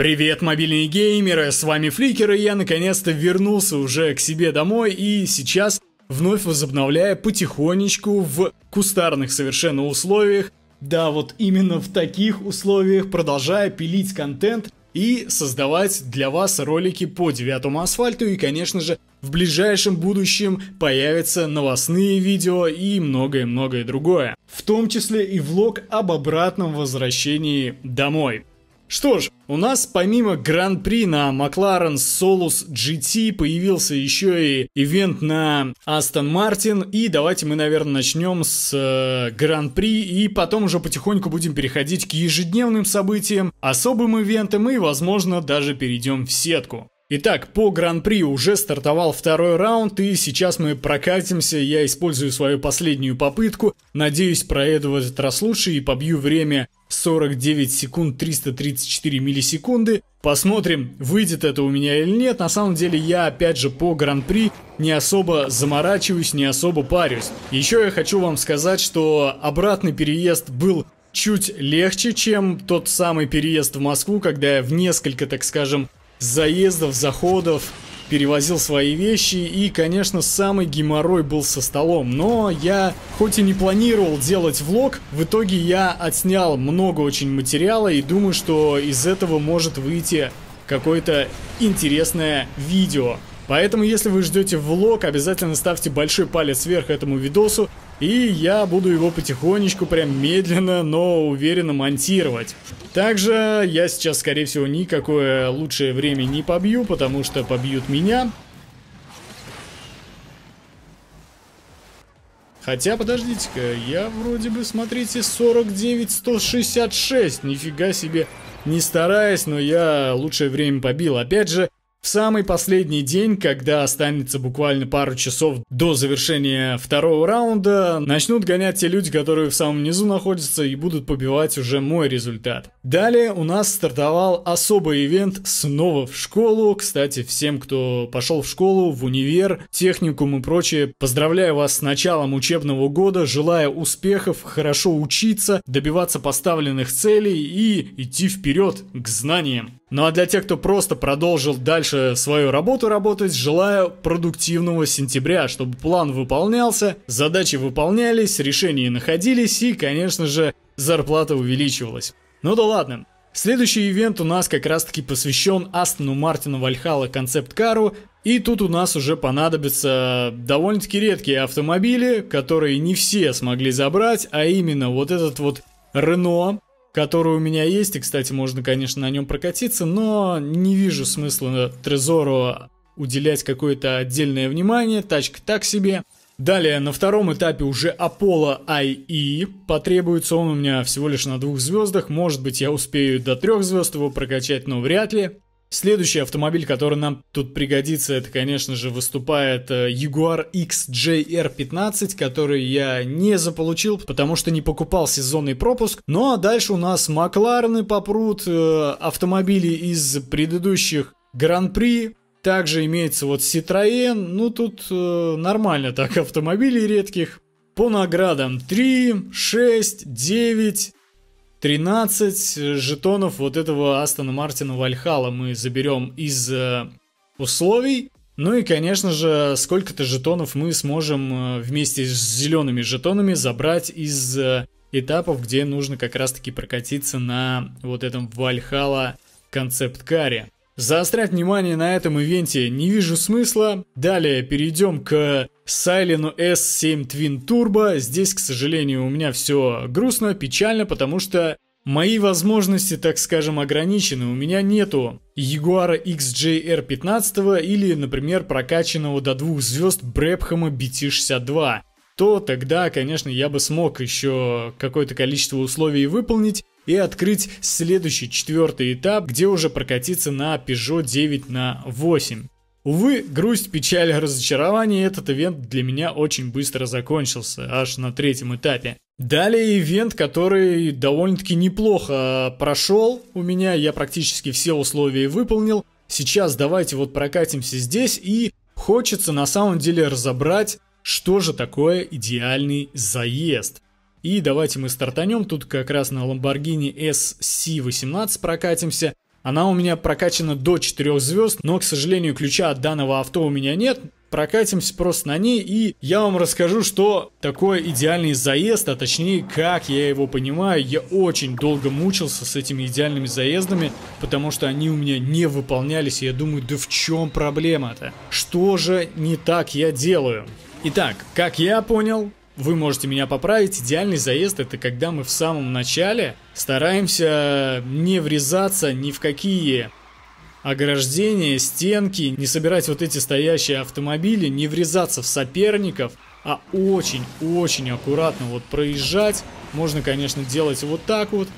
Привет, мобильные геймеры, с вами Фликер, и я наконец-то вернулся уже к себе домой, и сейчас вновь возобновляя потихонечку в кустарных совершенно условиях, да, вот именно в таких условиях, продолжая пилить контент и создавать для вас ролики по девятому асфальту, и, конечно же, в ближайшем будущем появятся новостные видео и многое-многое другое. В том числе и влог об обратном возвращении домой. Что ж, у нас помимо Гран-при на Макларен Solus GT появился еще и ивент на Aston Martin. И давайте мы, наверное, начнем с э, Гран-при и потом уже потихоньку будем переходить к ежедневным событиям, особым ивентам и, возможно, даже перейдем в сетку. Итак, по Гран-при уже стартовал второй раунд, и сейчас мы прокатимся, я использую свою последнюю попытку, надеюсь проеду в этот раз лучше и побью время 49 секунд 334 миллисекунды. Посмотрим, выйдет это у меня или нет. На самом деле я опять же по Гран-при не особо заморачиваюсь, не особо парюсь. Еще я хочу вам сказать, что обратный переезд был чуть легче, чем тот самый переезд в Москву, когда я в несколько, так скажем, заездов, заходов, перевозил свои вещи и, конечно, самый геморрой был со столом. Но я, хоть и не планировал делать влог, в итоге я отснял много очень материала и думаю, что из этого может выйти какое-то интересное видео. Поэтому, если вы ждете влог, обязательно ставьте большой палец вверх этому видосу, и я буду его потихонечку, прям медленно, но уверенно монтировать. Также я сейчас, скорее всего, никакое лучшее время не побью, потому что побьют меня. Хотя, подождите-ка, я вроде бы, смотрите, 49-166. Нифига себе, не стараясь, но я лучшее время побил. Опять же, в самый последний день, когда останется буквально пару часов до завершения второго раунда, начнут гонять те люди, которые в самом низу находятся и будут побивать уже мой результат. Далее у нас стартовал особый ивент снова в школу. Кстати, всем, кто пошел в школу, в универ, техникум и прочее, поздравляю вас с началом учебного года, желаю успехов, хорошо учиться, добиваться поставленных целей и идти вперед к знаниям. Ну а для тех, кто просто продолжил дальше свою работу работать, желаю продуктивного сентября, чтобы план выполнялся, задачи выполнялись, решения находились и, конечно же, зарплата увеличивалась. Ну да ладно. Следующий ивент у нас как раз таки посвящен Астону Мартину Вальхала концепт кару и тут у нас уже понадобятся довольно-таки редкие автомобили, которые не все смогли забрать, а именно вот этот вот Рено который у меня есть, и, кстати, можно, конечно, на нем прокатиться, но не вижу смысла Трезору уделять какое-то отдельное внимание, тачка так себе. Далее, на втором этапе уже Apollo IE, потребуется он у меня всего лишь на двух звездах, может быть я успею до трех звезд его прокачать, но вряд ли. Следующий автомобиль, который нам тут пригодится, это, конечно же, выступает э, Jaguar XJR15, который я не заполучил, потому что не покупал сезонный пропуск. Ну а дальше у нас Макларены попрут, э, автомобили из предыдущих Гран-при, также имеется вот Citroën, ну тут э, нормально так автомобилей редких. По наградам 3, 6, 9, 13 жетонов вот этого Астона Мартина Вальхала мы заберем из э, условий. Ну и, конечно же, сколько-то жетонов мы сможем э, вместе с зелеными жетонами забрать из э, этапов, где нужно как раз-таки прокатиться на вот этом Вальхала концепт-каре. Заострять внимание на этом ивенте не вижу смысла. Далее перейдем к Сайлину S7 Twin Turbo. Здесь, к сожалению, у меня все грустно, печально, потому что мои возможности, так скажем, ограничены. У меня нету Jaguar XJR15 или, например, прокачанного до двух звезд Брепхама BT62 то тогда, конечно, я бы смог еще какое-то количество условий выполнить и открыть следующий четвертый этап, где уже прокатиться на Peugeot 9 на 8. Увы, грусть, печаль, разочарование, этот ивент для меня очень быстро закончился, аж на третьем этапе. Далее ивент, который довольно-таки неплохо прошел у меня, я практически все условия выполнил. Сейчас давайте вот прокатимся здесь и хочется на самом деле разобрать что же такое идеальный заезд? И давайте мы стартанем, тут как раз на Lamborghini SC18 прокатимся. Она у меня прокачана до 4 звезд, но, к сожалению, ключа от данного авто у меня нет. Прокатимся просто на ней, и я вам расскажу, что такое идеальный заезд, а точнее, как я его понимаю. Я очень долго мучился с этими идеальными заездами, потому что они у меня не выполнялись, и я думаю, да в чем проблема-то? Что же не так я делаю? Итак, как я понял, вы можете меня поправить. Идеальный заезд это когда мы в самом начале стараемся не врезаться ни в какие ограждения, стенки, не собирать вот эти стоящие автомобили, не врезаться в соперников, а очень-очень аккуратно вот проезжать. Можно, конечно, делать вот так вот.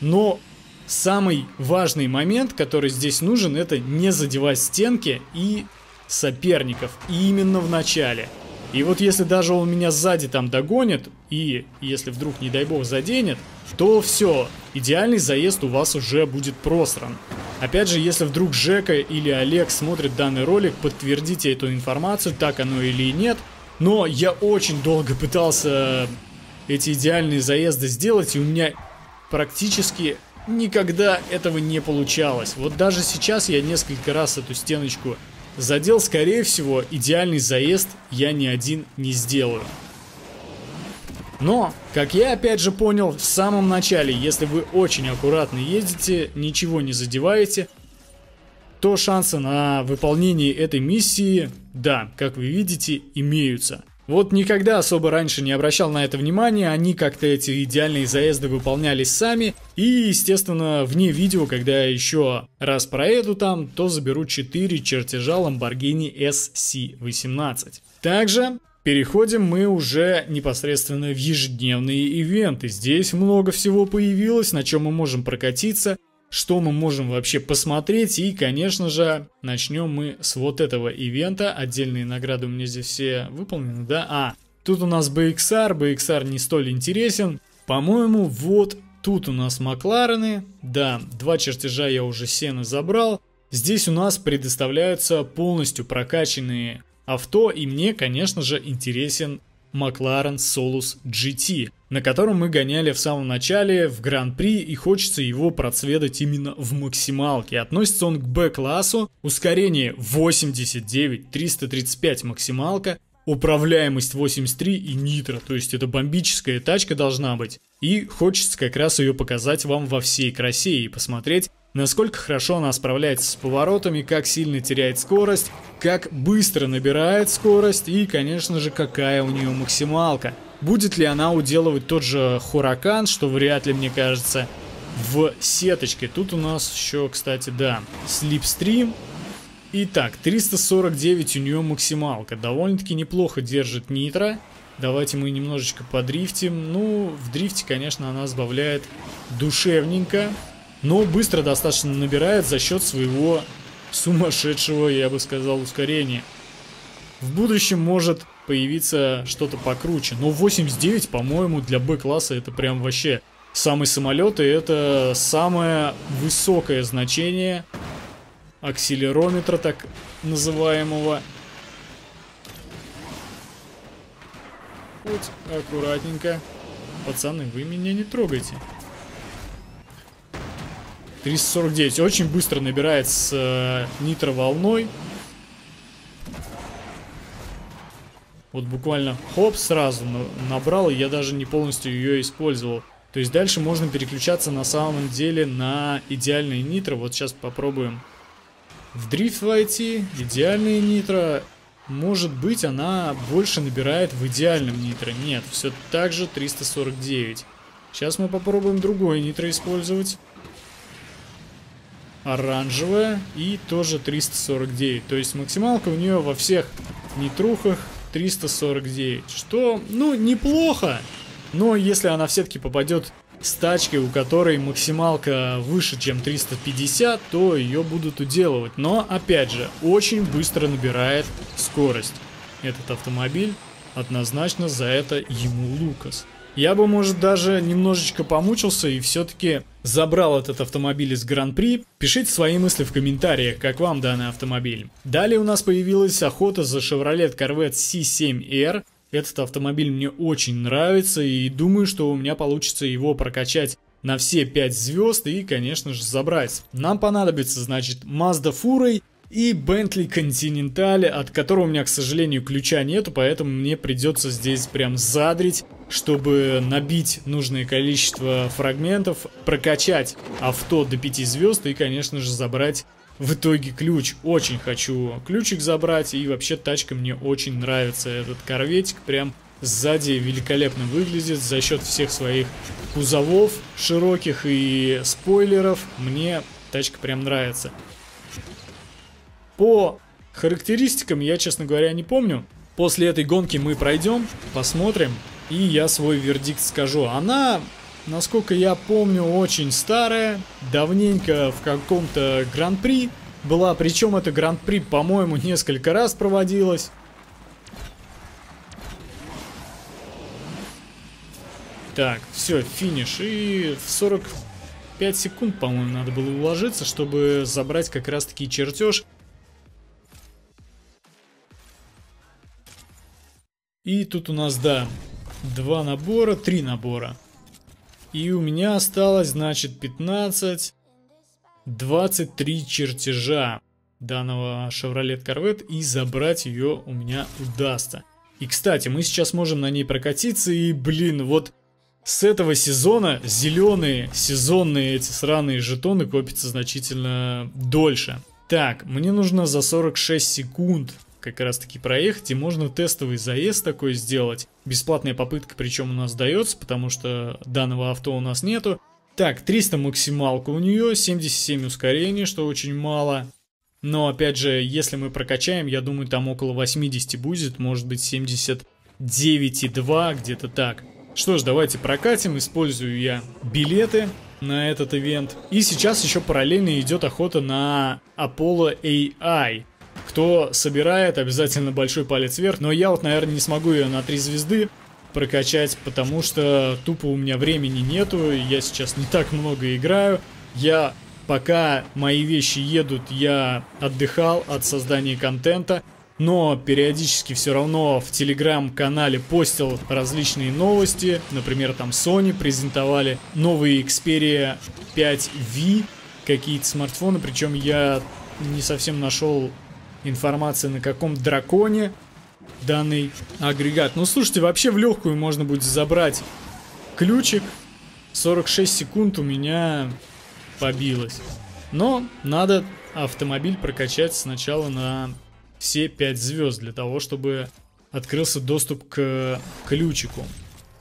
Но самый важный момент, который здесь нужен, это не задевать стенки и соперников именно в начале. И вот если даже он меня сзади там догонит, и если вдруг, не дай бог, заденет, то все, идеальный заезд у вас уже будет просран. Опять же, если вдруг Жека или Олег смотрят данный ролик, подтвердите эту информацию, так оно или нет. Но я очень долго пытался эти идеальные заезды сделать, и у меня практически никогда этого не получалось. Вот даже сейчас я несколько раз эту стеночку Задел, скорее всего, идеальный заезд я ни один не сделаю. Но, как я опять же понял, в самом начале, если вы очень аккуратно ездите, ничего не задеваете, то шансы на выполнение этой миссии, да, как вы видите, имеются. Вот никогда особо раньше не обращал на это внимания, они как-то эти идеальные заезды выполнялись сами. И, естественно, вне видео, когда я еще раз проеду там, то заберу 4 чертежа Lamborghini SC18. Также Переходим мы уже непосредственно в ежедневные ивенты. Здесь много всего появилось, на чем мы можем прокатиться что мы можем вообще посмотреть. И, конечно же, начнем мы с вот этого ивента. Отдельные награды у меня здесь все выполнены, да? А, тут у нас BXR, BXR не столь интересен. По-моему, вот тут у нас Макларены. Да, два чертежа я уже сено забрал. Здесь у нас предоставляются полностью прокачанные авто, и мне, конечно же, интересен Макларен Solus GT, на котором мы гоняли в самом начале в Гран-при и хочется его процветать именно в максималке. Относится он к B-классу, ускорение 89, 335 максималка, управляемость 83 и нитро, то есть это бомбическая тачка должна быть. И хочется как раз ее показать вам во всей красе и посмотреть, насколько хорошо она справляется с поворотами, как сильно теряет скорость, как быстро набирает скорость и, конечно же, какая у нее максималка. Будет ли она уделывать тот же Хуракан, что вряд ли, мне кажется, в сеточке. Тут у нас еще, кстати, да, Слипстрим. Итак, 349 у нее максималка. Довольно-таки неплохо держит нитро. Давайте мы немножечко подрифтим. Ну, в дрифте, конечно, она сбавляет душевненько но быстро достаточно набирает за счет своего сумасшедшего, я бы сказал, ускорения. В будущем может появиться что-то покруче, но 89, по-моему, для Б-класса это прям вообще самый самолет, и это самое высокое значение акселерометра, так называемого. Вот, аккуратненько. Пацаны, вы меня не трогайте. 349. Очень быстро набирает с э, нитроволной. Вот буквально хоп, сразу набрал, и я даже не полностью ее использовал. То есть дальше можно переключаться на самом деле на идеальные нитро. Вот сейчас попробуем в дрифт войти. Идеальные нитро. Может быть, она больше набирает в идеальном нитро. Нет, все так же 349. Сейчас мы попробуем другое нитро использовать оранжевая и тоже 349. То есть максималка у нее во всех нетрухах 349. Что, ну, неплохо. Но если она все-таки попадет с тачкой, у которой максималка выше, чем 350, то ее будут уделывать. Но, опять же, очень быстро набирает скорость. Этот автомобиль однозначно за это ему Лукас. Я бы, может, даже немножечко помучился и все-таки забрал этот автомобиль из Гран-при. Пишите свои мысли в комментариях, как вам данный автомобиль. Далее у нас появилась охота за Chevrolet Corvette C7R. Этот автомобиль мне очень нравится и думаю, что у меня получится его прокачать на все 5 звезд и, конечно же, забрать. Нам понадобится, значит, Mazda Фурой и Bentley Continental, от которого у меня, к сожалению, ключа нету, поэтому мне придется здесь прям задрить, чтобы набить нужное количество фрагментов, прокачать авто до 5 звезд и, конечно же, забрать в итоге ключ. Очень хочу ключик забрать, и вообще тачка мне очень нравится. Этот корветик прям сзади великолепно выглядит за счет всех своих кузовов широких и спойлеров. Мне тачка прям нравится. По характеристикам я, честно говоря, не помню. После этой гонки мы пройдем, посмотрим, и я свой вердикт скажу. Она, насколько я помню, очень старая, давненько в каком-то гран-при была. Причем это гран-при, по-моему, несколько раз проводилось. Так, все, финиш. И в 45 секунд, по-моему, надо было уложиться, чтобы забрать как раз-таки чертеж. И тут у нас, да, два набора, три набора. И у меня осталось, значит, 15, 23 чертежа данного Chevrolet Corvette. И забрать ее у меня удастся. И, кстати, мы сейчас можем на ней прокатиться. И, блин, вот с этого сезона зеленые сезонные эти сраные жетоны копятся значительно дольше. Так, мне нужно за 46 секунд как раз таки проехать, и можно тестовый заезд такой сделать. Бесплатная попытка причем у нас дается, потому что данного авто у нас нету. Так, 300 максималка у нее, 77 ускорений, что очень мало. Но опять же, если мы прокачаем, я думаю, там около 80 будет, может быть 79,2, где-то так. Что ж, давайте прокатим, использую я билеты на этот ивент. И сейчас еще параллельно идет охота на Apollo AI. Кто собирает, обязательно большой палец вверх. Но я вот, наверное, не смогу ее на 3 звезды прокачать, потому что тупо у меня времени нету. Я сейчас не так много играю. Я, пока мои вещи едут, я отдыхал от создания контента. Но периодически все равно в телеграм-канале постил различные новости. Например, там Sony презентовали новые Xperia 5V, какие-то смартфоны. Причем я не совсем нашел информация на каком драконе данный агрегат. Ну, слушайте, вообще в легкую можно будет забрать ключик. 46 секунд у меня побилось. Но надо автомобиль прокачать сначала на все 5 звезд для того, чтобы открылся доступ к ключику.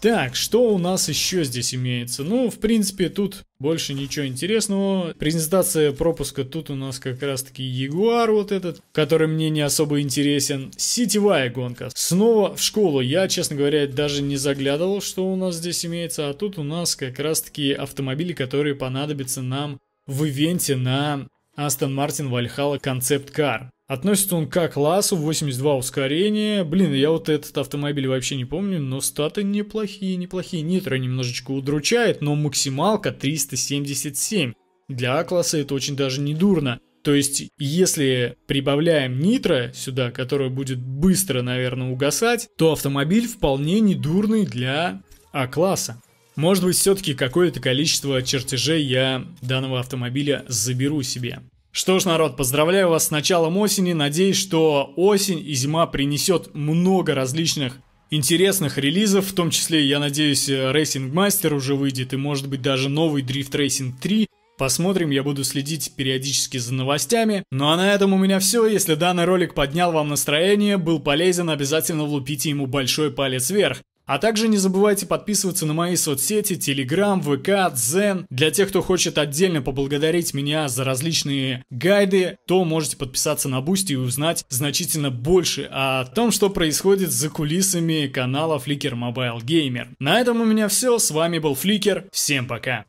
Так, что у нас еще здесь имеется? Ну, в принципе, тут больше ничего интересного. Презентация пропуска тут у нас как раз-таки Ягуар вот этот, который мне не особо интересен. Сетевая гонка. Снова в школу. Я, честно говоря, даже не заглядывал, что у нас здесь имеется. А тут у нас как раз-таки автомобили, которые понадобятся нам в ивенте на Aston Martin Valhalla Concept Car. Относится он к классу, 82 ускорения. Блин, я вот этот автомобиль вообще не помню, но статы неплохие, неплохие. Нитро немножечко удручает, но максималка 377. Для А-класса это очень даже не дурно. То есть, если прибавляем нитро сюда, которое будет быстро, наверное, угасать, то автомобиль вполне недурный для А-класса. Может быть, все-таки какое-то количество чертежей я данного автомобиля заберу себе. Что ж, народ, поздравляю вас с началом осени. Надеюсь, что осень и зима принесет много различных интересных релизов. В том числе, я надеюсь, Racing Master уже выйдет и может быть даже новый Drift Racing 3. Посмотрим, я буду следить периодически за новостями. Ну а на этом у меня все. Если данный ролик поднял вам настроение, был полезен, обязательно влупите ему большой палец вверх. А также не забывайте подписываться на мои соцсети, Telegram, ВК, Дзен. Для тех, кто хочет отдельно поблагодарить меня за различные гайды, то можете подписаться на Boosty и узнать значительно больше о том, что происходит за кулисами канала Flickr Mobile Gamer. На этом у меня все, с вами был Фликер, всем пока.